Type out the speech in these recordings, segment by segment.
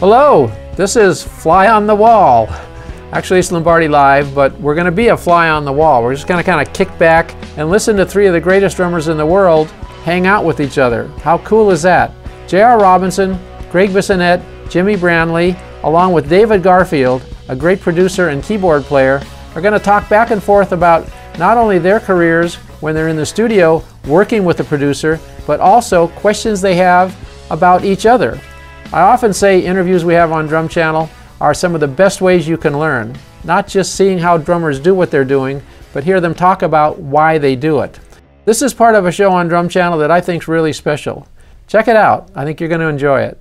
Hello, this is Fly on the Wall. Actually, it's Lombardi Live, but we're going to be a fly on the wall. We're just going to kind of kick back and listen to three of the greatest drummers in the world hang out with each other. How cool is that? J.R. Robinson, Gregg Bissonette, Jimmy Branly, along with David Garfield, a great producer and keyboard player, are going to talk back and forth about not only their careers when they're in the studio working with the producer, but also questions they have about each other. I often say interviews we have on Drum Channel are some of the best ways you can learn. Not just seeing how drummers do what they're doing, but hear them talk about why they do it. This is part of a show on Drum Channel that I think is really special. Check it out. I think you're going to enjoy it.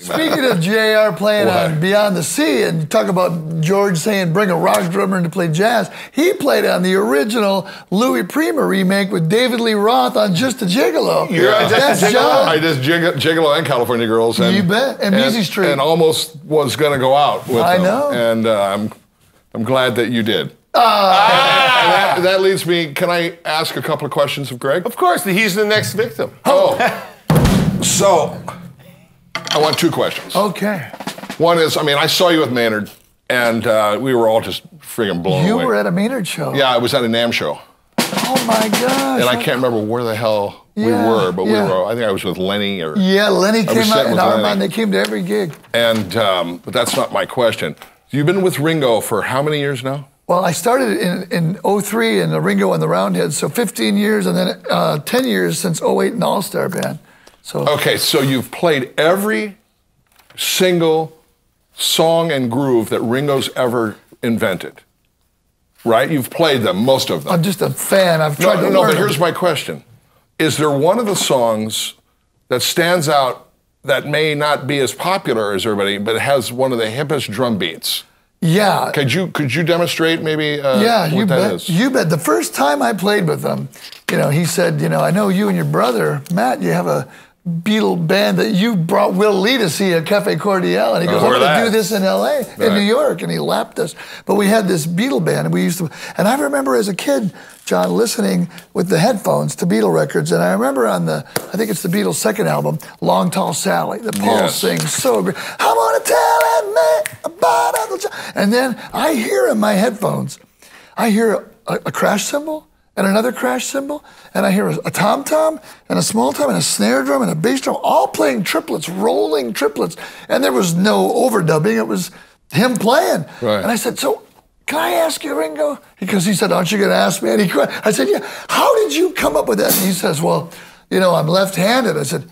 Speaking of JR playing What? on Beyond the Sea, and you talk about George saying bring a rock drummer in to play jazz, he played on the original Louis Prima remake with David Lee Roth on Just a Gigolo. Yeah, That's I John. did Jig- Gigolo and California Girls. And, You bet. And Music Street. And almost was going to go out with I them. know. And uh, I'm, I'm glad that you did. Ah. That, that leads me, can I ask a couple of questions of Gregg? Of course, he's the next victim. Oh. so, I want two questions. Okay. One is, I mean, I saw you with Maynard, and uh, we were all just friggin' blown You away. were at a Maynard show. yeah, I was at a NAMM show. Oh my gosh. And I can't remember where the hell we were, but yeah. we were, I think I was with Lenny or. Yeah, Lenny came out with Lenny. Armand. They came to every gig. And um, but that's not my question. You've been with Ringo for how many years now? Well, I started in, in 03 in the Ringo and the Roundheads, so 15 years, and then uh, 10 years since 08 in All Star Band. So Okay, so you've played every single song and groove that Ringo's ever invented, right? You've played them, most of them. I'm just a fan. I've tried no, to no, learn. but here's my question: Is there one of the songs that stands out that may not be as popular as everybody, but has one of the hippest drum beats? yeah. Could you could you demonstrate maybe? Uh, Yeah, you bet. is? You bet. The first time I played with them, you know, he said, you know, I know you and your brother Matt, you have a Beatle band that you brought Will Lee to see at Cafe Cordiale, and he goes, Oh, I'm going to do this in L.A. in New York, and he lapped us. But we had this Beatle band, and we used to. And I remember as a kid, John, listening with the headphones to Beatle records, and I remember on the, I think it's the Beatles' second album, Long Tall Sally, that Paul Yes. sings so great. I want to tell that man about Uncle John. And then I hear in my headphones, I hear a, a crash cymbal and another crash cymbal, and I hear a, tom tom and a small tom and a snare drum and a bass drum, all playing triplets, rolling triplets. And there was no overdubbing, it was him playing. Right. And I said, So, can I ask you, Ringo? Because he said, Aren't you going to ask me any questions? I said, Yeah. How did you come up with that? And he says, Well, you know, I'm left handed. I said,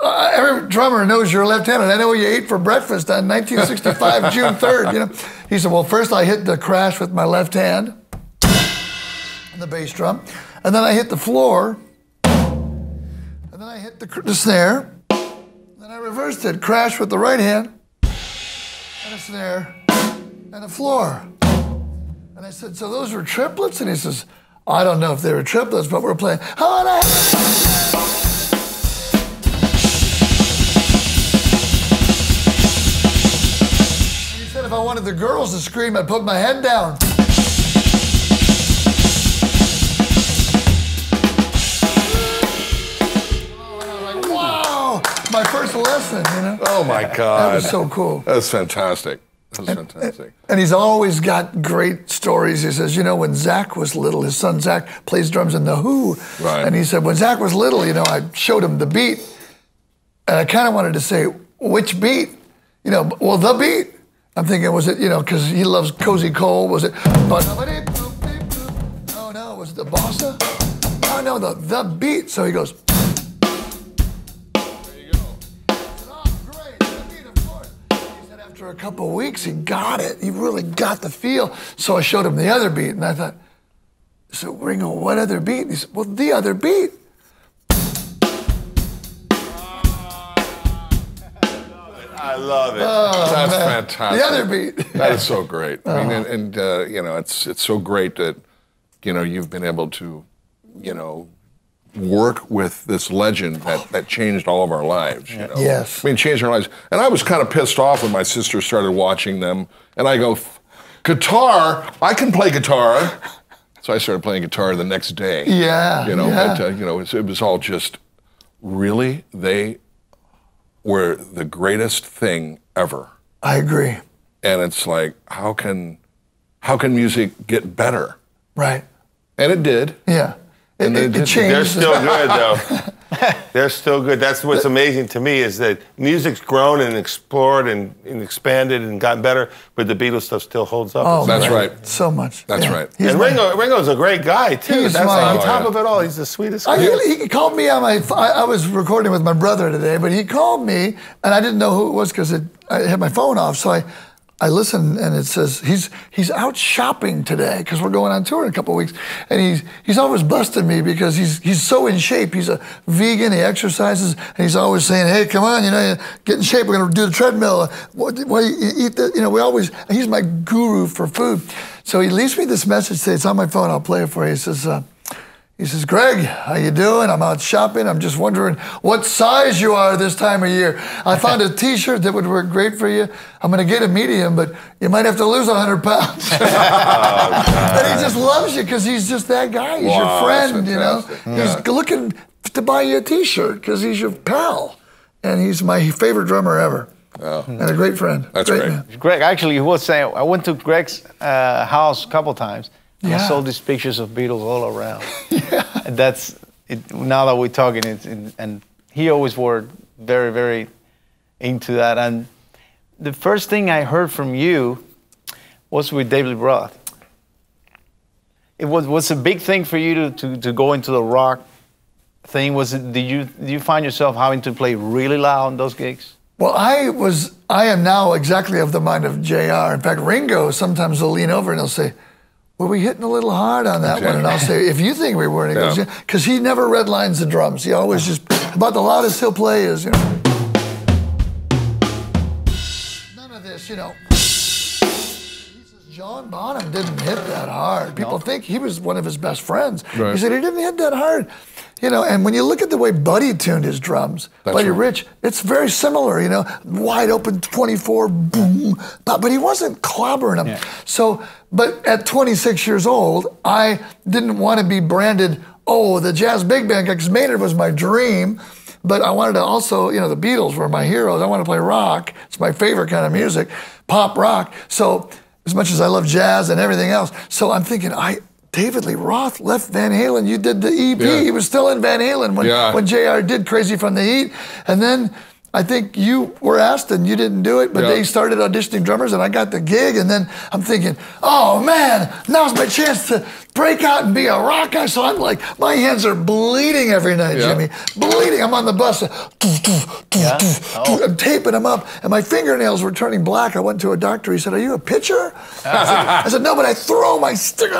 uh, every drummer knows you're left-handed. I know what you ate for breakfast on 1965, June 3rd. You know, he said, "Well, first I hit the crash with my left hand, and the bass drum, and then I hit the floor, and then I hit the, the snare, and then I reversed it, crash with the right hand, and a snare, and a floor." And I said, "So those were triplets?" And he says, "I don't know if they were triplets, but we're playing." How would I? If I wanted the girls to scream, I'd put my head down. My first lesson, you know? Oh my God, That was so cool. That's fantastic. That's fantastic. And he's always got great stories. He says, you know, when Zach was little, his son Zach plays drums in The Who. Right. And he said, when Zach was little, you know, I showed him the beat. And I kind of wanted to say, which beat? You know, well, the beat. I'm thinking, was it, you know, because he loves Cozy Cole, was it? No, no, was it the bossa? No, no, the, the beat. So he goes, after a couple of weeks, he got it. He really got the feel. So I showed him the other beat, and I thought, so Ringo, what other beat? He said, well, the other beat. I love it. That's fantastic. The other beat. That is so great. I mean, and, and uh, you know, it's it's so great that you know you've been able to, you know, work with this legend that that changed all of our lives. You know? Yes. I mean, changed our lives. And I was kind of pissed off when my sister started watching them, and I go, guitar. I can play guitar. So I started playing guitar the next day. Yeah, You know, yeah. but uh, you know, it was, it was all just really they were the greatest thing ever. I agree. And it's like, how can, how can music get better? Right. And it did. Yeah. It, And they it, it did- changed. They're still good though. They're still good. That's what's amazing to me is that music's grown and explored and, and expanded and gotten better, but the Beatles stuff still holds up. Oh, That's man. right. So much. That's Yeah. right. He's and my- Ringo, Ringo's a great guy too. He's That's my- on Oh, top yeah. of it all. He's the sweetest I, guy. he, he called me on my. I, I was recording with my brother today, but he called me, and I didn't know who it was because I had my phone off. So I, I listen and it says he's he's out shopping today because we're going on tour in a couple of weeks, and he's he's always busting me because he's he's so in shape. He's a vegan. He exercises, and he's always saying, "Hey, come on, you know, get in shape. We're gonna do the treadmill. What, what you eat? The, you know, we always. He's my guru for food. So he leaves me this message. Say it's on my phone. I'll play it for you. He says. Uh, he says, Gregg, how you doing? I'm out shopping. I'm just wondering what size you are this time of year. I found a T-shirt that would work great for you. I'm going to get a medium, but you might have to lose 100 pounds. and he just loves you because he's just that guy. He's Wow, your friend, you know. fantastic. He's looking to buy you a T-shirt because he's your pal, and he's my favorite drummer ever, and a great friend. That's great. man. Gregg, actually, he was saying, I went to Gregg's uh, house a couple times. And I saw these pictures of Beatles all around. yeah. And that's, it, now that we're talking, it's, and, and he always were very, very into that. And the first thing I heard from you was with David Roth. It was, was a big thing for you to, to, to go into the rock thing. Was it, did you, did you find yourself having to play really loud on those gigs? Well, I was, I am now exactly of the mind of JR. In fact, Ringo sometimes will lean over and he'll say, were we hitting a little hard on that one? And I'll say, if you think we were, goes, Yeah. yeah, because he never redlines the drums. He always just, about the loudest he'll play is, you know. None of this, you know. John Bonham didn't hit that hard. People think he was one of his best friends. Right. He said he didn't hit that hard. You know, and when you look at the way Buddy tuned his drums, That's Buddy right. Rich, it's very similar, you know, wide open 24, boom, but, but he wasn't clobbering them. So, but at 26 years old, I didn't want to be branded, oh, the jazz big band guy, because Maynard was my dream. But I wanted to also, you know, the Beatles were my heroes. I want to play rock. It's my favorite kind of music, pop rock. So, as much as I love jazz and everything else, so I'm thinking, I, David Lee Roth left Van Halen. You did the EP. Yeah. He was still in Van Halen when, Yeah. when JR did Crazy from the Heat. And then I think you were asked and you didn't do it, but Yeah. they started auditioning drummers and I got the gig. And then I'm thinking, oh man, now's my chance to break out and be a rock guy. So I'm like, my hands are bleeding every night, Yeah. Jimmy. Bleeding. I'm on the bus. Yeah? Oh. I'm taping them up, and my fingernails were turning black. I went to a doctor. He said, "Are you a pitcher?" I, said, I said, "No, but I throw my sticker."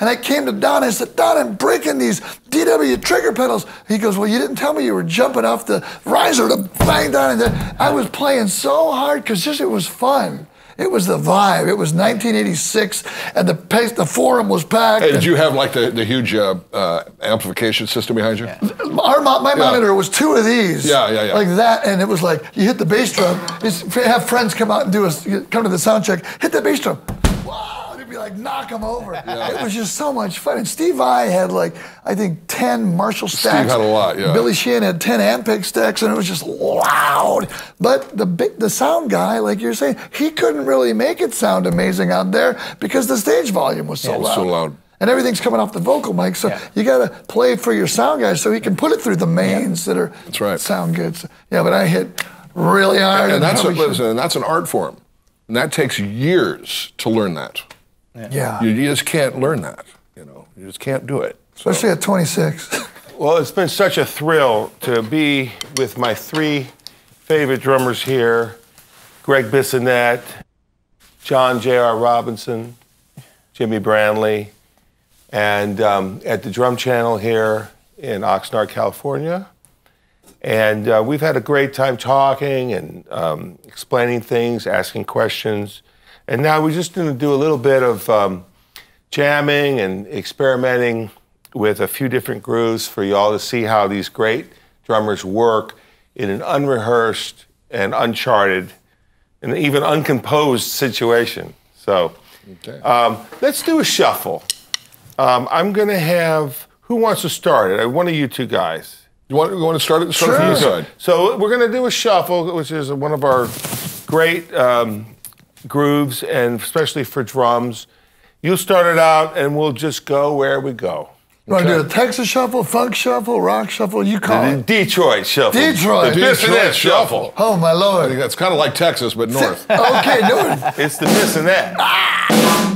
And I came to Don. I said, "Don, I'm breaking these DW trigger pedals." He goes, "Well, you didn't tell me you were jumping off the riser to bang down." And I was playing so hard because just it was fun. It was the vibe. It was 1986, and the pace, the forum was packed. Hey, did and- you have like the, the huge uh, uh, amplification system behind you? Yeah. Our, my monitor was two of these. Yeah, yeah, yeah. Like that, and it was like you hit the bass drum. Have friends come out and do a come to the sound check. Hit the bass drum. Wow, it'd be like knock them over. It was just so much fun. And Steve Vai had like I think ten Marshall stacks. Steve had a lot, yeah. Billy Sheehan had ten Ampeg stacks, and it was just loud. But the big, the sound guy, like you're saying, he couldn't really make it sound amazing out there because the stage volume was so Yeah, it was loud. so loud. And everything's coming off the vocal mic, so you got to play for your sound guy so he can put it through the mains that are That's right. sound good. So, yeah, but I hit really hard. And that's, a, listen, and that's an art form. And that takes years to learn that. Yeah, You, you just can't learn that. You know, you just can't do it. So, especially at 26. Well, it's been such a thrill to be with my three favorite drummers here Gregg Bissonette, John J.R. Robinson, Jimmy Branly, and um, at the Drum Channel here in Oxnard, California. And uh, we've had a great time talking and um, explaining things, asking questions. And now we're just going to do a little bit of um, jamming and experimenting with a few different grooves for y'all to see how these great drummers work in an unrehearsed and uncharted and even uncomposed situation. So Okay. um, let's do a shuffle. Um, I'm going to have, who wants to start it? One of you two guys. You want, you want to start it? Start Sure. So we're going to do a shuffle, which is one of our great um, grooves, and especially for drums. You'll start it out, and we'll just go where we go. You want to do a Texas shuffle, funk shuffle, rock shuffle? You call The it. Detroit shuffle. Detroit. The this and Detroit that shuffle. Oh my lord. that's kind of like Texas, but north. Okay, do it. It's the this and that.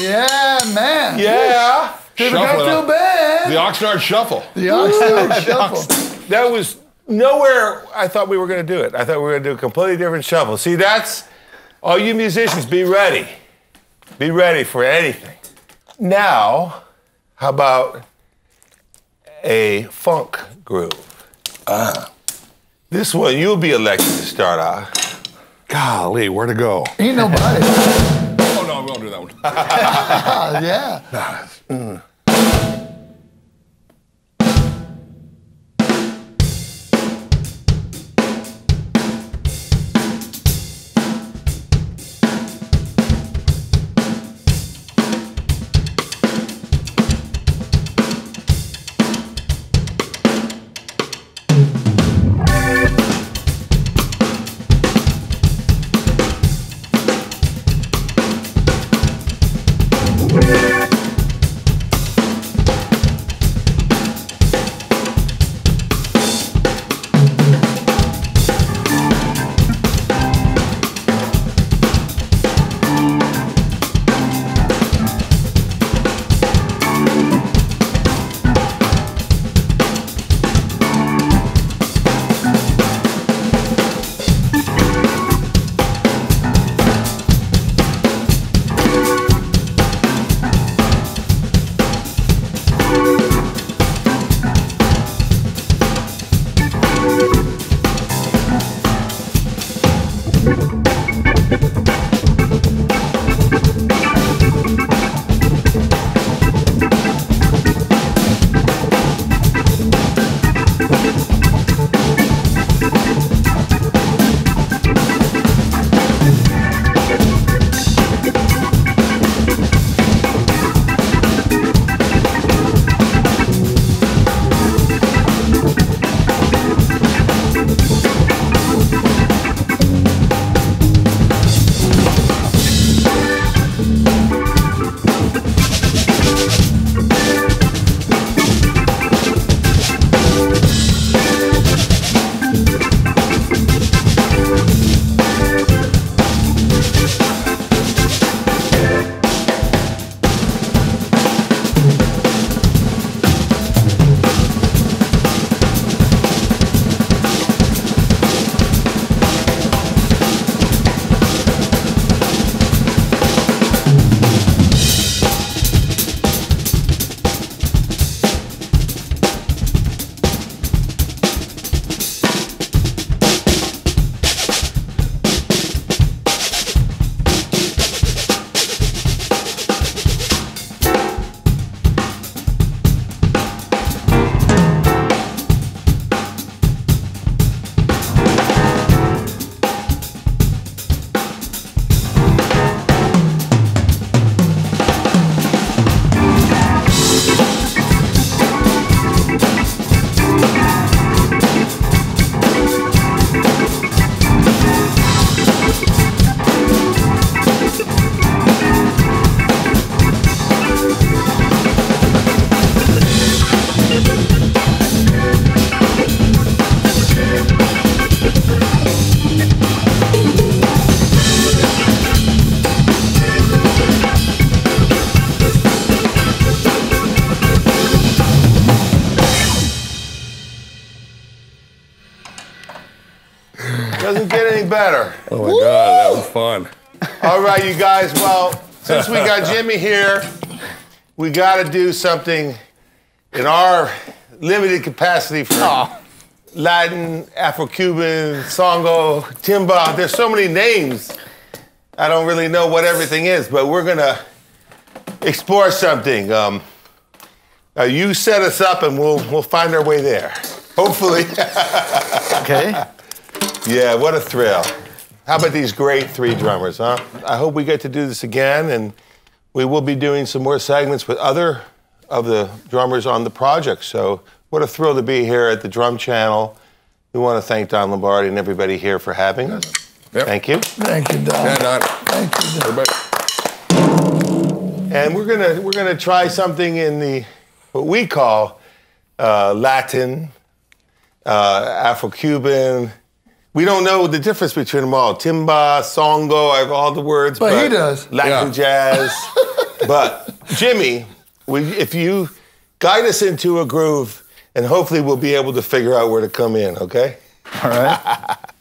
Yeah, man. Yeah. Didn't Shuffle got it too bad. The Oxnard Shuffle. The Oxnard Shuffle. That was nowhere I thought we were going to do it. I thought we were going to do a completely different shuffle. See, that's all you musicians, be ready. Be ready for anything. Now, how about a funk groove? Ah. This one you'll be elected to start off. Golly, where to go? Ain't nobody. No, we won't do that one. Ah, yeah. Better. Oh my God, that was fun. All right, you guys. Well, since we got Jimmy here, we got to do something in our limited capacity for Latin, Afro-Cuban, Songo, Timba. There's so many names. I don't really know what everything is, but we're gonna explore something. Um, uh, you set us up, and we'll we'll find our way there. Hopefully. Okay. Yeah, what a thrill. How about these great three drummers, huh? I hope we get to do this again, and we will be doing some more segments with other of the drummers on the project. So, what a thrill to be here at the Drum Channel. We want to thank Don Lombardi and everybody here for having us. Yep. Thank you. Thank you, Don. Yeah, Don. Thank you, Don. Everybody. And we're gonna we're gonna try something in the what we call uh, Latin, uh, Afro-Cuban. We don't know the difference between them all. Timba, songo, I have all the words. But he does. Latin Yeah. jazz. but Jimmy, we, if you guide us into a groove, and hopefully we'll be able to figure out where to come in. Okay. All right.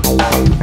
Bye.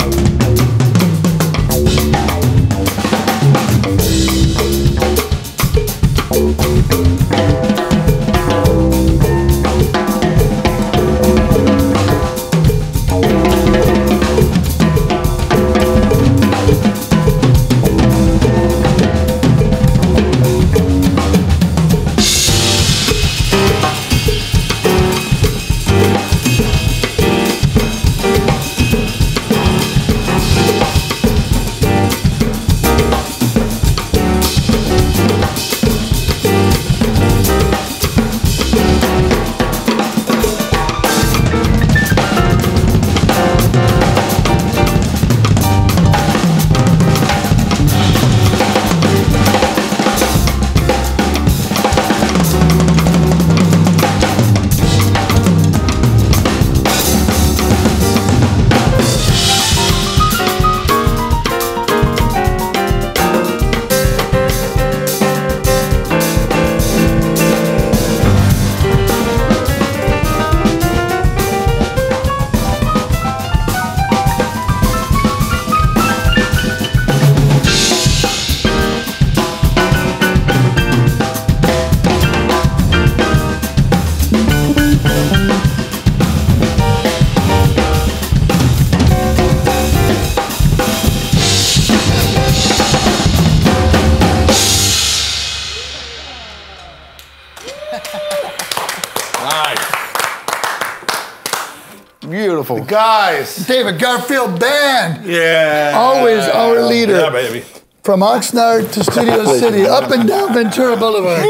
Beautiful. Guys. David Garfield Band. Yeah. Always our leader. Yeah, baby. From Oxnard to Studio City, up and down Ventura Boulevard.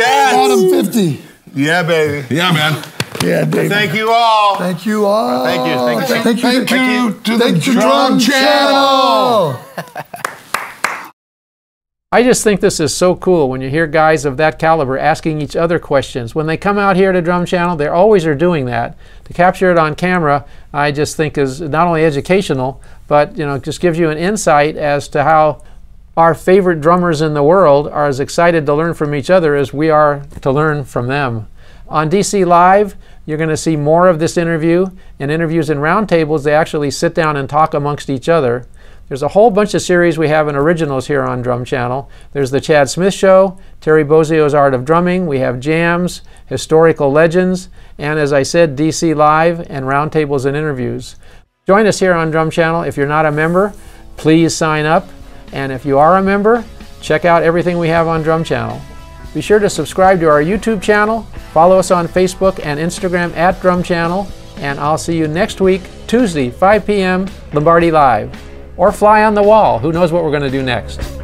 Cats. Bottom 50. Yeah, baby. Yeah, man. Yeah, David. Thank you all. Thank you all. Thank you, thank you. Thank you. Thank you to the Thank you, Drum Channel. I just think this is so cool when you hear guys of that caliber asking each other questions. When they come out here to Drum Channel, they always are doing that. To capture it on camera, I just think is not only educational, but you know, just gives you an insight as to how our favorite drummers in the world are as excited to learn from each other as we are to learn from them. On DC Live, you're going to see more of this interview. In interviews and roundtables, they actually sit down and talk amongst each other. There's a whole bunch of series we have in originals here on Drum Channel. There's the Chad Smith Show, Terry Bozzio's Art of Drumming, we have jams, historical legends, and as I said, DC Live and roundtables and interviews. Join us here on Drum Channel. If you're not a member, please sign up. And if you are a member, check out everything we have on Drum Channel. Be sure to subscribe to our YouTube channel, follow us on Facebook and Instagram at Drum Channel, and I'll see you next week, Tuesday, 5 p.m., Lombardi Live. Or fly on the wall. Who knows what we're going to do next?